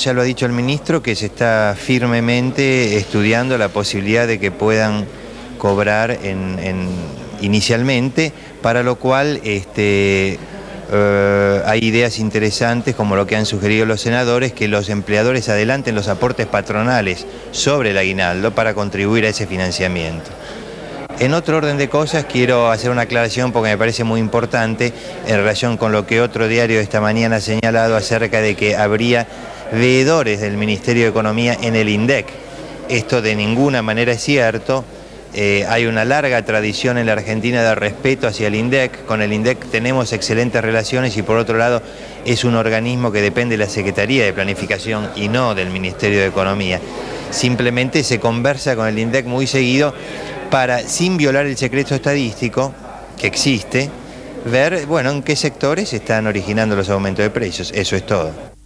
Ya lo ha dicho el ministro que se está firmemente estudiando la posibilidad de que puedan cobrar en, inicialmente, para lo cual este, eh, hay ideas interesantes como lo que han sugerido los senadores, que los empleadores adelanten los aportes patronales sobre el aguinaldo para contribuir a ese financiamiento. En otro orden de cosas quiero hacer una aclaración porque me parece muy importante en relación con lo que otro diario esta mañana ha señalado acerca de que habría veedores del Ministerio de Economía en el INDEC. Esto de ninguna manera es cierto. Eh, hay una larga tradición en la Argentina de respeto hacia el INDEC. Con el INDEC tenemos excelentes relaciones y por otro lado es un organismo que depende de la Secretaría de Planificación y no del Ministerio de Economía. Simplemente se conversa con el INDEC muy seguido para, sin violar el secreto estadístico que existe, ver bueno, en qué sectores están originando los aumentos de precios. Eso es todo.